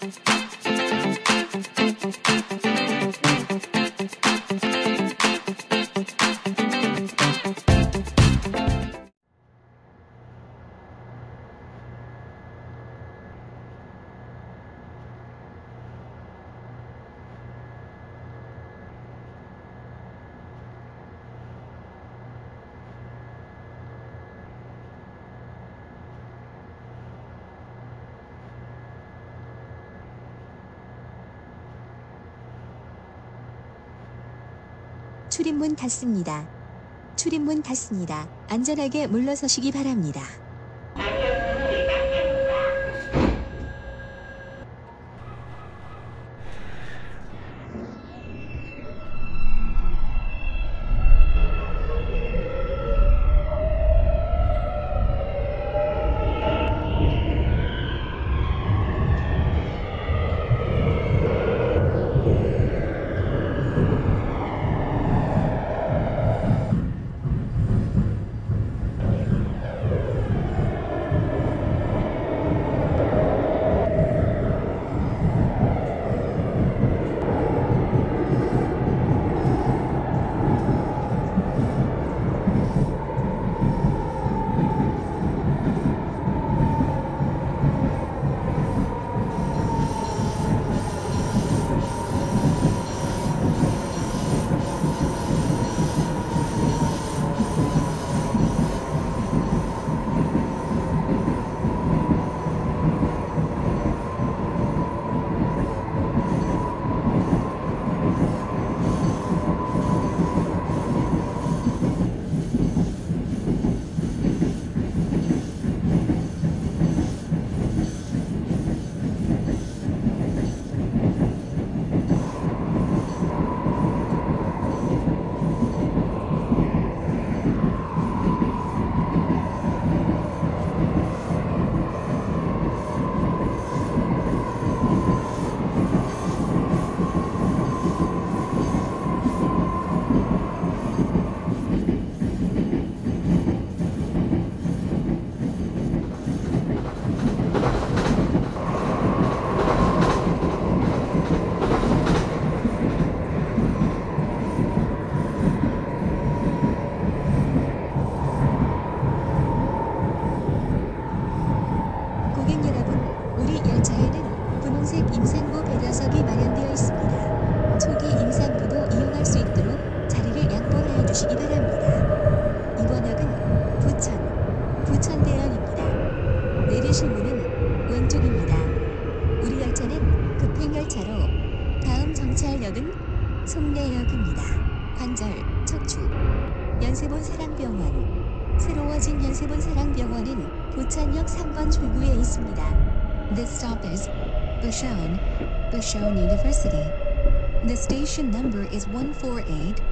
Thank you. 출입문 닫습니다. 출입문 닫습니다. 안전하게 물러서시기 바랍니다. This stop is Bushon, Bushon University. The station number is 148.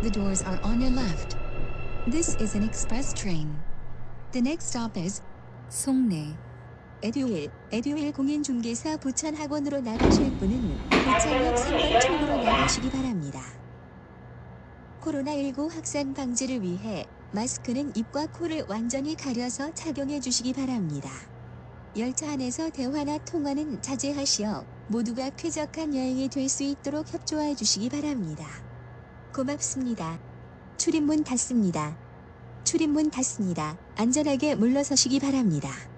The doors are on your left. This is an express train. The next stop is 송내. 에듀윌, 에듀윌 공인중개사 부천학원으로 나가실 분은 부천역 3번 출구로 나가시기 바랍니다. 코로나19 확산 방지를 위해 마스크는 입과 코를 완전히 가려서 착용해 주시기 바랍니다. 열차 안에서 대화나 통화는 자제하시어 모두가 쾌적한 여행이 될 수 있도록 협조해 주시기 바랍니다. 고맙습니다. 출입문 닫습니다. 출입문 닫습니다. 안전하게 물러서시기 바랍니다.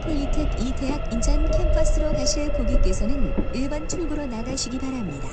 폴리텍 이 대학 인천 캠퍼스로 가실 고객께서는 1번 출구로 나가시기 바랍니다.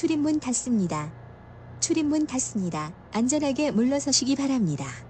출입문 닫습니다. 출입문 닫습니다. 안전하게 물러서시기 바랍니다.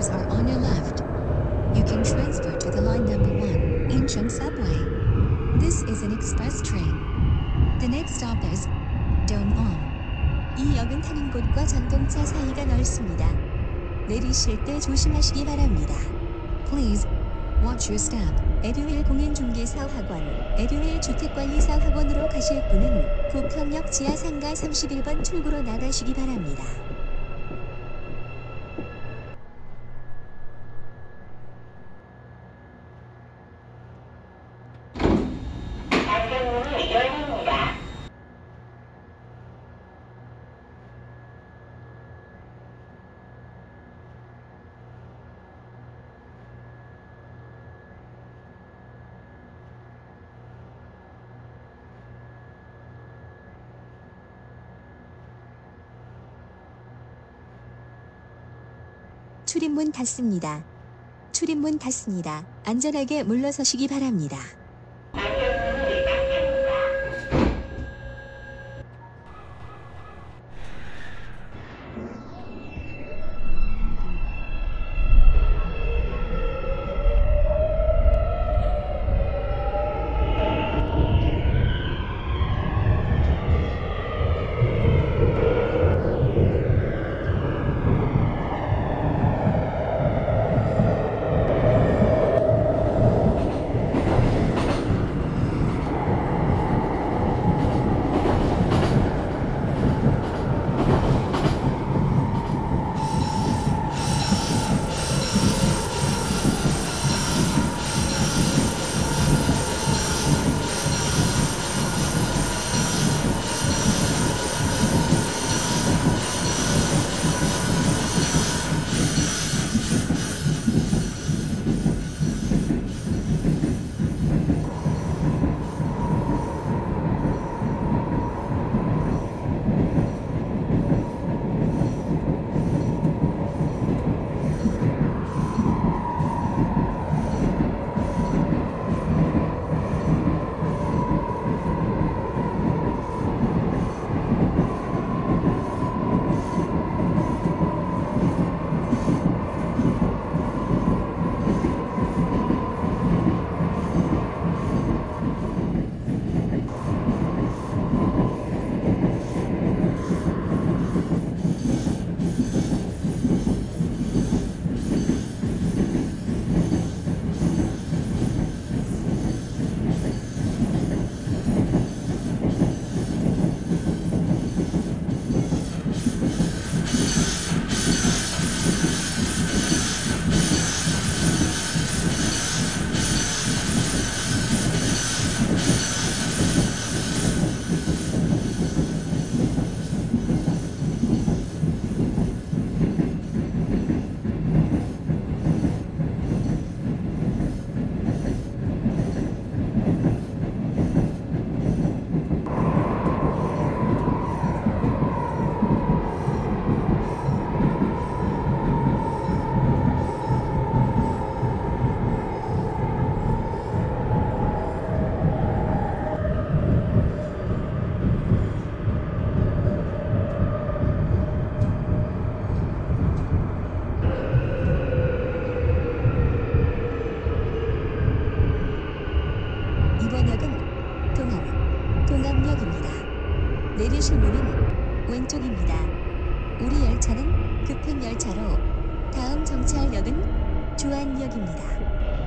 Doors are on your left. You can transfer to the line number 1, Incheon Subway. This is an express train. The next stop is Dongwon. 이 역은 타는 곳과 전동차 사이가 넓습니다. 내리실 때 조심하시기 바랍니다. Please watch your step. 에듀윌 공인중개사 학원, 에듀윌 주택관리사 학원으로 가실 분은 부평역 지하 상가 31번 출구로 나가시기 바랍니다. 출입문 닫습니다. 출입문 닫습니다. 안전하게 물러서시기 바랍니다.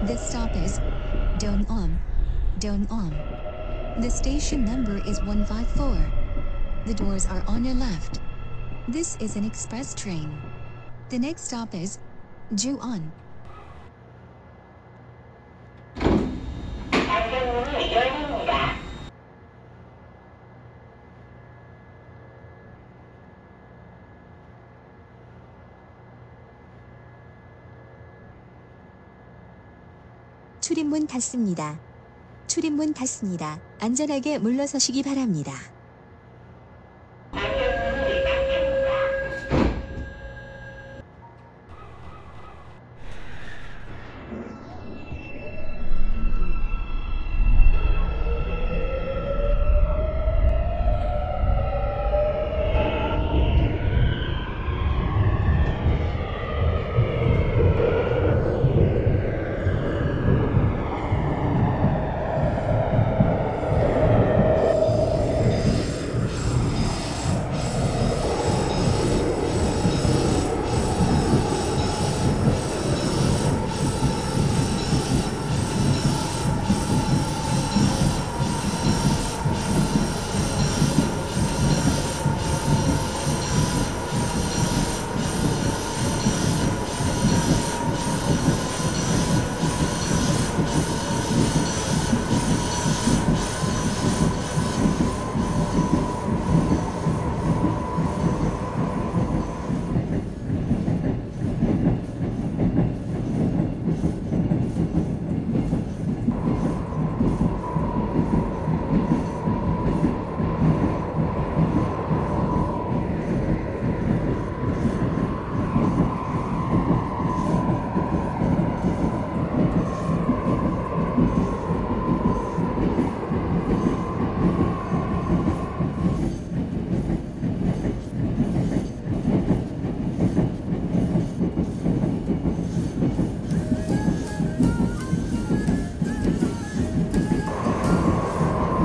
This stop is Don Om. Don Om. The station number is 154. The doors are on your left. This is an express train. The next stop is Ju-on. 출입문 닫습니다. 출입문 닫습니다. 안전하게 물러서시기 바랍니다. 안전문이 닫힙니다.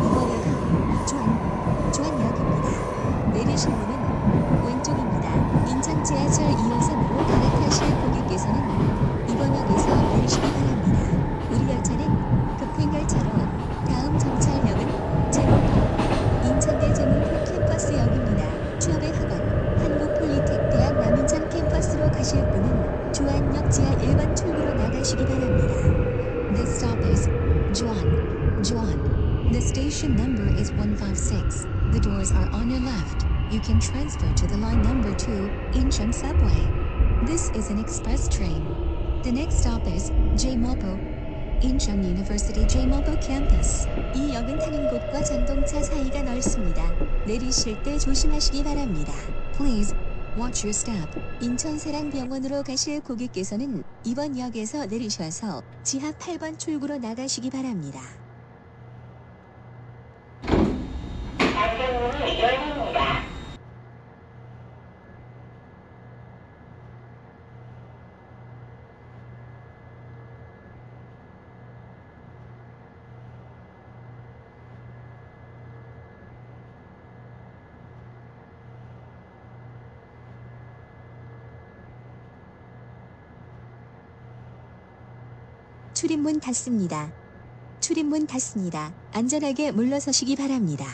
이번역은 조안, 조안역입니다. 내리실 문은 왼쪽입니다. 인천 next stop is Jmopo, Incheon University Campus. 이 역은 타는 곳과 전동차 사이가 넓습니다. 내리실 때 조심하시기 바랍니다. Please watch your step. 인천세랑병원으로 가실 고객께서는 이번 역에서 내리셔서 지하 8번 출구로 나가시기 바랍니다. 출입문 닫습니다. 출입문 닫습니다. 안전하게 물러서시기 바랍니다.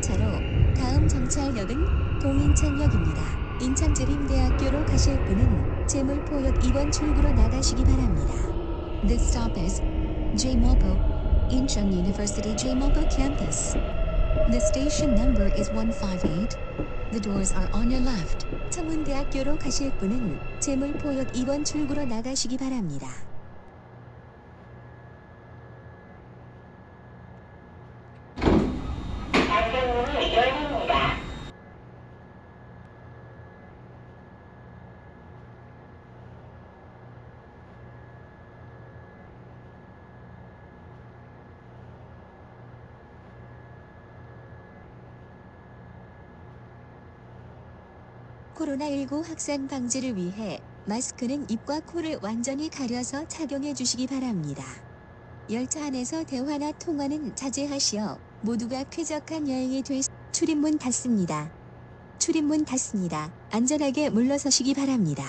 1호차로 다음 정찰역은 동인천역입니다. 인천재림대학교로 가실 분은 제물포역 2번 출구로 나가시기 바랍니다. This stop is Jmopo, Incheon University Jmopo campus. The station number is 158. The doors are on your left. 청운대학교로 가실 분은 제물포역 2번 출구로 나가시기 바랍니다. 코로나19 확산 방지를 위해 마스크는 입과 코를 완전히 가려서 착용해 주시기 바랍니다. 열차 안에서 대화나 통화는 자제하시어 모두가 쾌적한 여행이 될 수- 출입문 닫습니다. 출입문 닫습니다. 안전하게 물러서시기 바랍니다.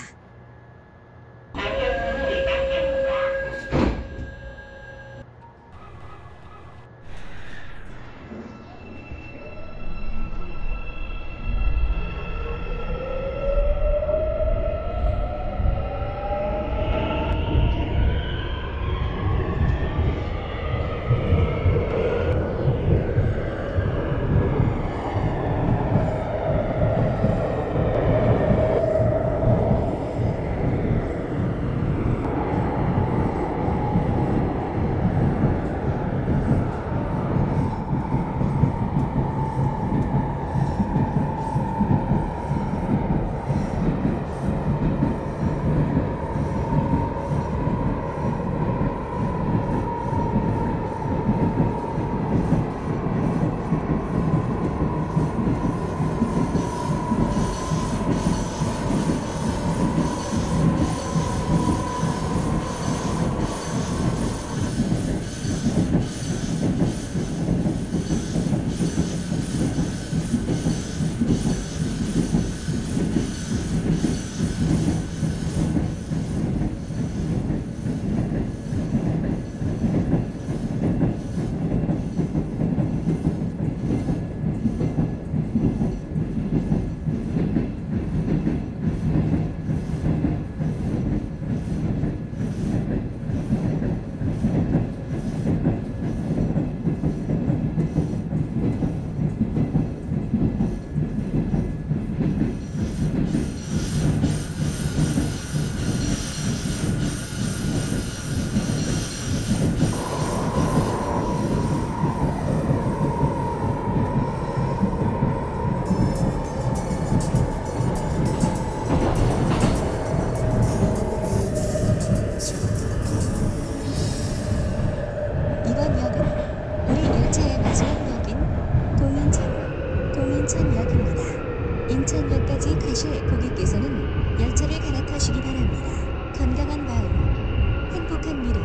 인천, 공인천역입니다. 인천역까지 가실 고객께서는 열차를 갈아타시기 바랍니다. 건강한 마음, 행복한 미래,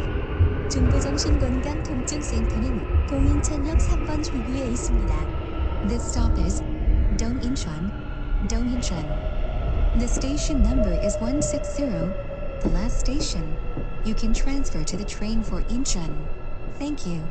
중부정신건강통증센터는 공인천역 3번 출구에 있습니다. This stop is Dongincheon, Dongincheon. The station number is 160. The last station. You can transfer to the train for Incheon. Thank you.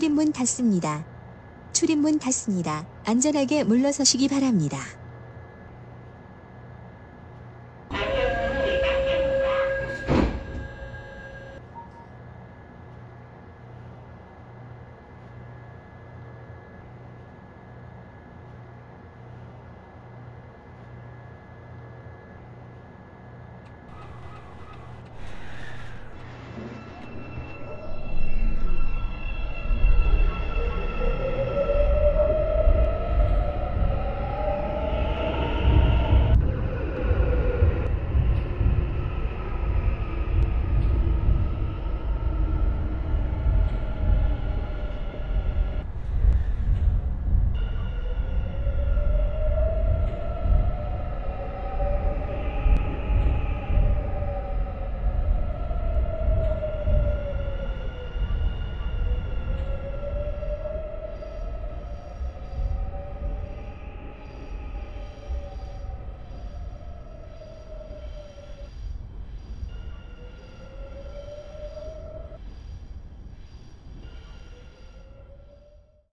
출입문 닫습니다. 출입문 닫습니다. 안전하게 물러서시기 바랍니다.